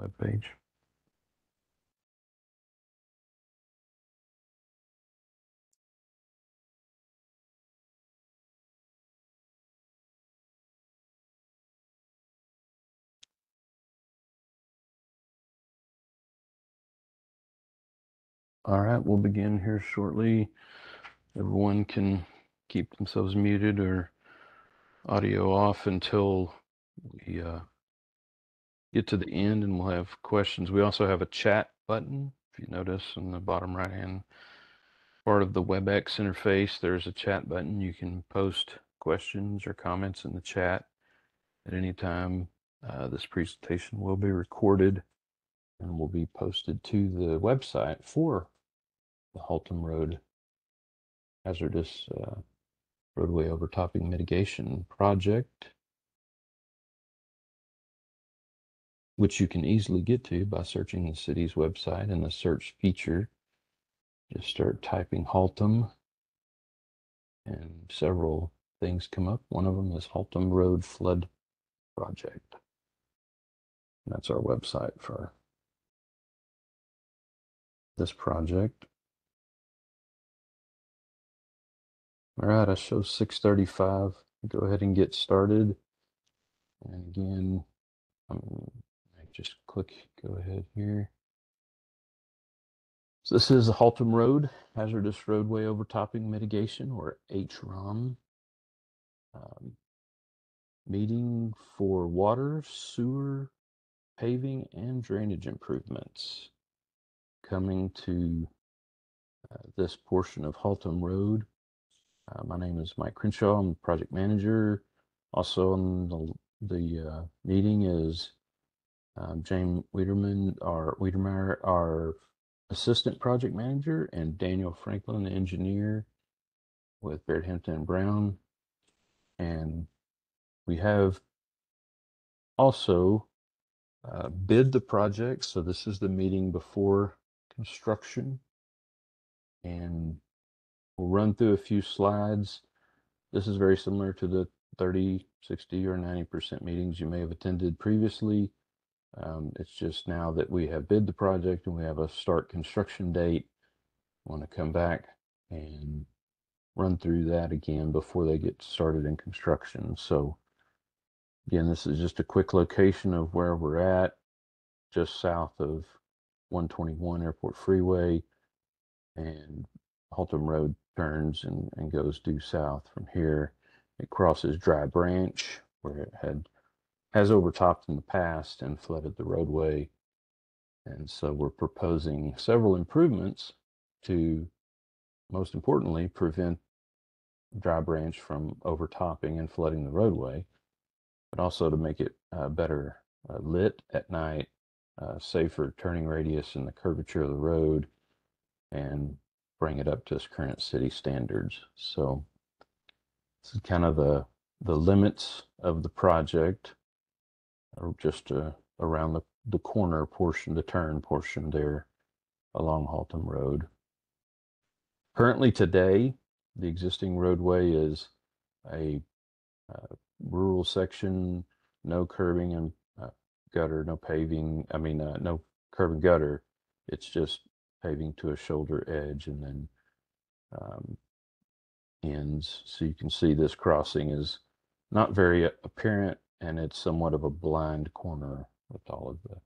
webpage. All right, we'll begin here shortly. Everyone can keep themselves muted or audio off until we uh, get to the end and we'll have questions. We also have a chat button. If you notice in the bottom right hand part of the WebEx interface, there's a chat button. You can post questions or comments in the chat at any time. Uh, this presentation will be recorded and will be posted to the website for the Haltom Road hazardous uh, roadway overtopping mitigation project, which you can easily get to by searching the city's website in the search feature. Just start typing Haltom, and several things come up. One of them is Haltom Road Flood Project. And That's our website for this project. All right, I show 635. Go ahead and get started. And again, um, I just click go ahead here. So this is the Haltom Road, Hazardous Roadway Overtopping Mitigation, or HROM. Um, meeting for water, sewer, paving, and drainage improvements. Coming to uh, this portion of Haltom Road uh, my name is Mike Crenshaw. I'm project manager. Also on the, the uh, meeting is um, James Wiederman, our Wiedermeyer, our assistant project manager, and Daniel Franklin, the engineer with Baird Hampton and Brown. And we have also uh, bid the project. So this is the meeting before construction. And We'll run through a few slides. This is very similar to the 30, 60, or 90% meetings you may have attended previously. Um, it's just now that we have bid the project and we have a start construction date. Want to come back and run through that again before they get started in construction. So again, this is just a quick location of where we're at, just south of 121 Airport Freeway and Haltom Road turns and, and goes due south from here. It crosses Dry Branch, where it had has overtopped in the past and flooded the roadway. And so we're proposing several improvements to, most importantly, prevent Dry Branch from overtopping and flooding the roadway, but also to make it uh, better uh, lit at night, uh, safer turning radius and the curvature of the road, and bring it up to its current city standards. So this is kind of the the limits of the project, just uh, around the, the corner portion, the turn portion there along Haltom Road. Currently today, the existing roadway is a uh, rural section, no curbing and uh, gutter, no paving, I mean, uh, no curb and gutter. It's just paving to a shoulder edge and then um, ends. So you can see this crossing is not very apparent and it's somewhat of a blind corner with all of the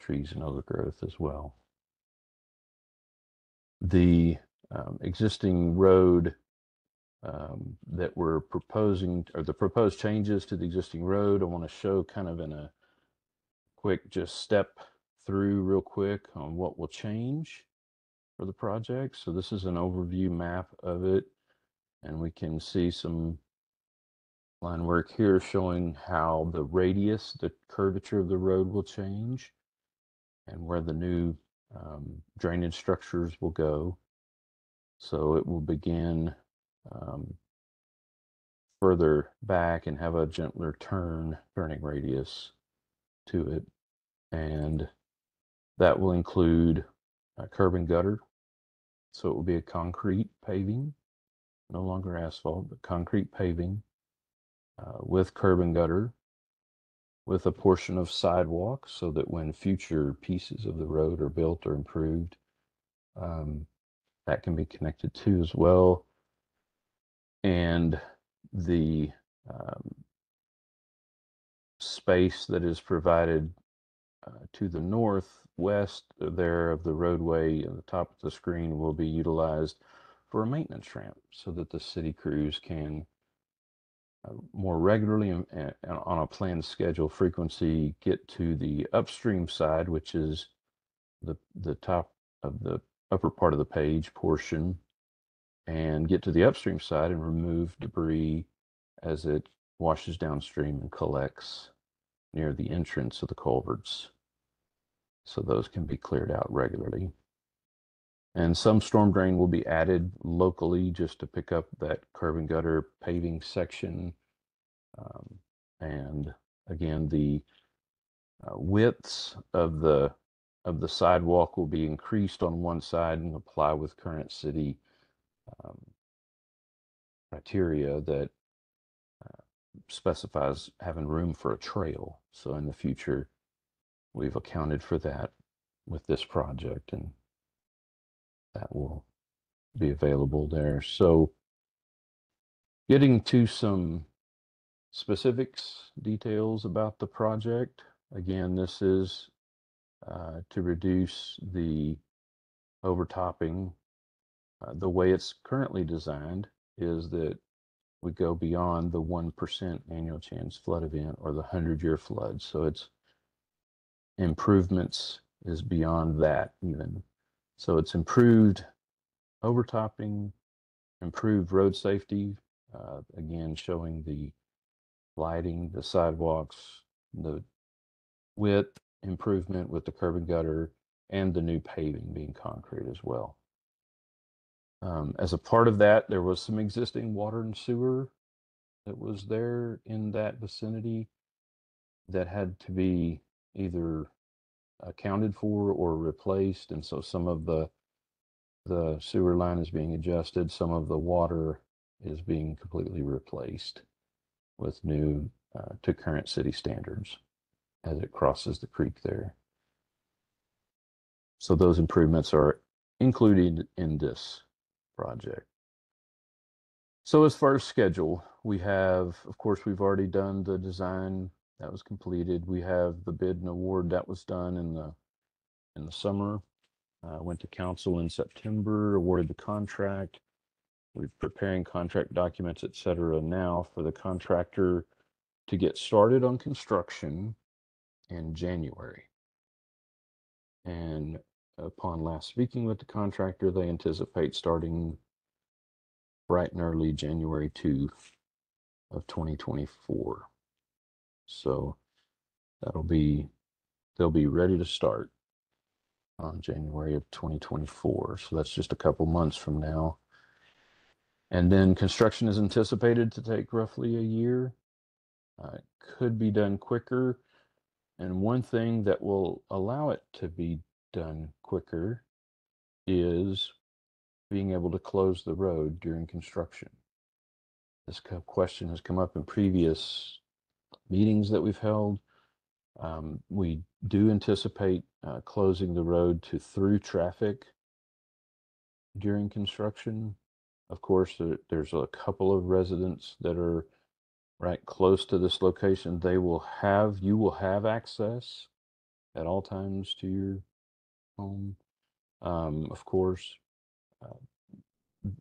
trees and overgrowth as well. The um, existing road um, that we're proposing, or the proposed changes to the existing road, I want to show kind of in a quick just step through real quick on what will change for the project. So this is an overview map of it. And we can see some line work here showing how the radius, the curvature of the road will change and where the new um, drainage structures will go. So it will begin um, further back and have a gentler turn, turning radius to it. And that will include a curb and gutter. So it will be a concrete paving, no longer asphalt, but concrete paving uh, with curb and gutter. with a portion of sidewalk so that when future pieces of the road are built or improved, um, that can be connected to as well. And the um, space that is provided uh, to the northwest there of the roadway at the top of the screen will be utilized for a maintenance ramp so that the city crews can more regularly and, on a planned schedule frequency get to the upstream side, which is the the top of the upper part of the page portion, and get to the upstream side and remove debris as it washes downstream and collects near the entrance of the culverts. So those can be cleared out regularly. And some storm drain will be added locally just to pick up that curb and gutter paving section. Um, and again, the uh, widths of the of the sidewalk will be increased on one side and apply with current city um, criteria that uh, specifies having room for a trail. So in the future, we've accounted for that with this project and that will be available there. So getting to some specifics, details about the project. Again, this is uh, to reduce the overtopping. Uh, the way it's currently designed is that we go beyond the 1% annual chance flood event or the 100 year flood. So it's improvements is beyond that even. So it's improved overtopping, improved road safety, uh, again showing the lighting, the sidewalks, the width improvement with the curb and gutter, and the new paving being concrete as well. Um, as a part of that, there was some existing water and sewer that was there in that vicinity that had to be either accounted for or replaced. And so some of the the sewer line is being adjusted, some of the water is being completely replaced with new uh, to current city standards as it crosses the creek there. So those improvements are included in this project. So as far as schedule, we have, of course, we've already done the design that was completed. We have the bid and award that was done in the in the summer. Uh, went to council in September, awarded the contract. We're preparing contract documents, et cetera, now for the contractor to get started on construction in January. And upon last speaking with the contractor, they anticipate starting bright and early January 2 of 2024. So that'll be, they'll be ready to start on January of 2024. So that's just a couple months from now. And then construction is anticipated to take roughly a year. Uh, it could be done quicker. And one thing that will allow it to be done quicker is being able to close the road during construction. This question has come up in previous meetings that we've held. Um, we do anticipate uh, closing the road to through traffic during construction. Of course, there, there's a couple of residents that are right close to this location. They will have, you will have access at all times to your home. Um, of course, uh,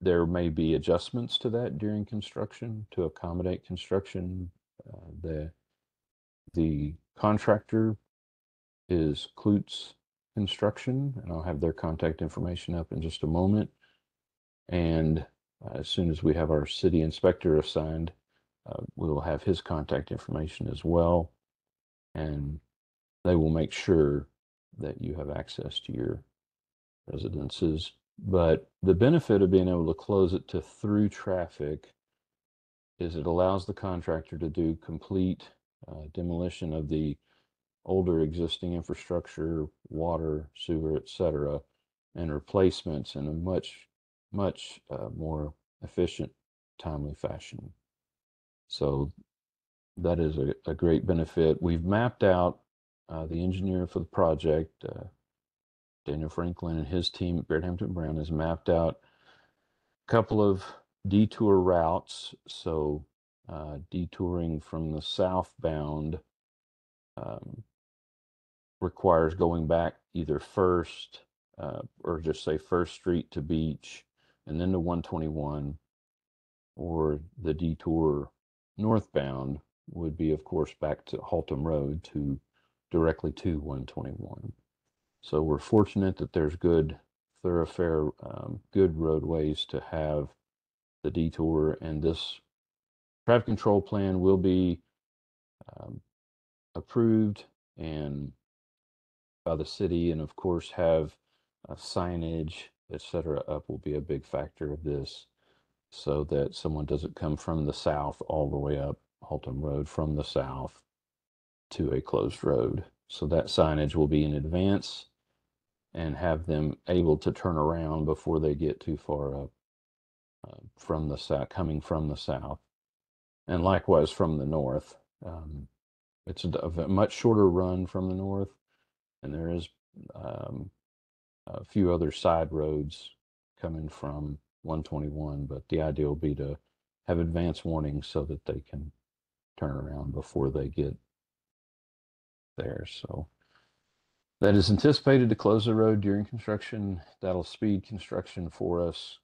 there may be adjustments to that during construction to accommodate construction. Uh, the the contractor is Klutz Construction, and I'll have their contact information up in just a moment. And uh, as soon as we have our city inspector assigned, uh, we will have his contact information as well. And they will make sure that you have access to your residences. But the benefit of being able to close it to through traffic is it allows the contractor to do complete uh, demolition of the older existing infrastructure, water, sewer, etc., and replacements in a much, much uh, more efficient, timely fashion. So that is a, a great benefit. We've mapped out uh, the engineer for the project, uh, Daniel Franklin and his team at Hampton Brown has mapped out a couple of detour routes. So uh, detouring from the southbound um, requires going back either first uh, or just say First Street to Beach and then to 121, or the detour northbound would be, of course, back to Haltom Road to directly to 121. So we're fortunate that there's good thoroughfare, um, good roadways to have the detour, and this traffic control plan will be um, approved and by the city, and of course have signage, etc. up will be a big factor of this, so that someone doesn't come from the south all the way up Haltom Road from the south to a closed road. So that signage will be in advance and have them able to turn around before they get too far up from the south, coming from the south, and likewise from the north. Um, it's a, a, much shorter run from the north, and there is um, a few other side roads coming from 121. But the idea will be to have advance warning so that they can turn around before they get there. So that is anticipated to close the road during construction. That'll speed construction for us,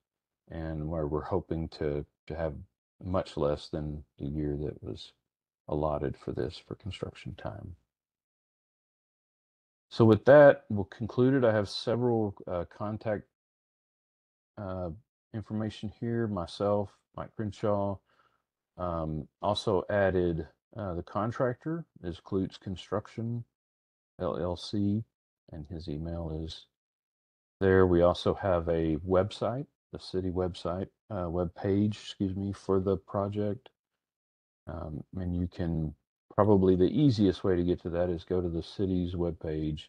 and where we're hoping to to have much less than the year that was allotted for this for construction time. So with that, we'll conclude it. I have several uh, contact uh, information here. Myself, Mike Crenshaw, um, also added uh, the contractor is Klutz Construction LLC, and his email is there. We also have a website, the city website, uh, web page, excuse me, for the project. Um, and you can probably the easiest way to get to that is go to the city's webpage,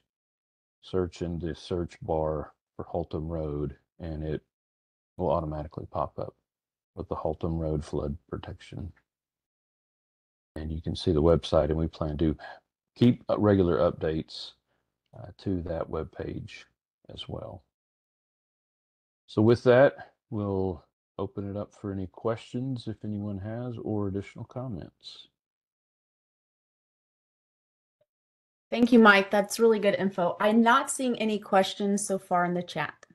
search in the search bar for Haltom Road, and it will automatically pop up with the Haltom Road flood protection. And you can see the website, and we plan to keep uh, regular updates uh, to that web page as well. So with that, we'll open it up for any questions if anyone has or additional comments. Thank you, Mike. That's really good info. I'm not seeing any questions so far in the chat,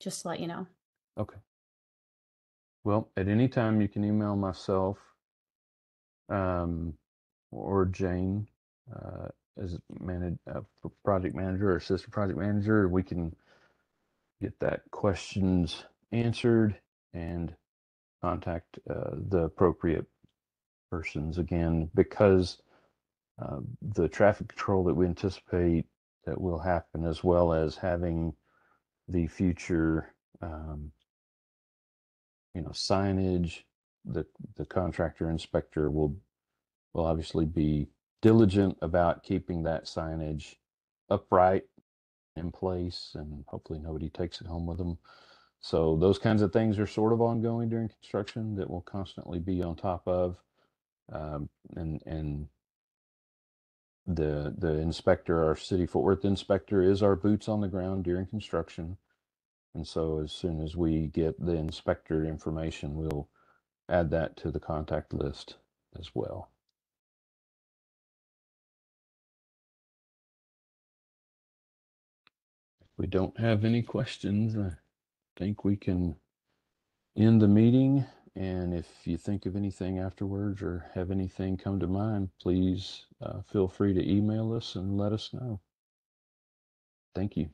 just to let you know. Okay. Well, at any time you can email myself um, or Jane uh, as manage, uh, project manager or assistant project manager. We can get that questions answered and contact uh, the appropriate persons again because uh, the traffic control that we anticipate that will happen as well as having the future um, you know signage the the contractor inspector will will obviously be diligent about keeping that signage upright in place and hopefully nobody takes it home with them so those kinds of things are sort of ongoing during construction that we'll constantly be on top of um, and and the the inspector our city fort worth inspector is our boots on the ground during construction and so as soon as we get the inspector information, we'll add that to the contact list as well. We don't have any questions, I think we can end the meeting. And if you think of anything afterwards or have anything come to mind, please uh, feel free to email us and let us know. Thank you.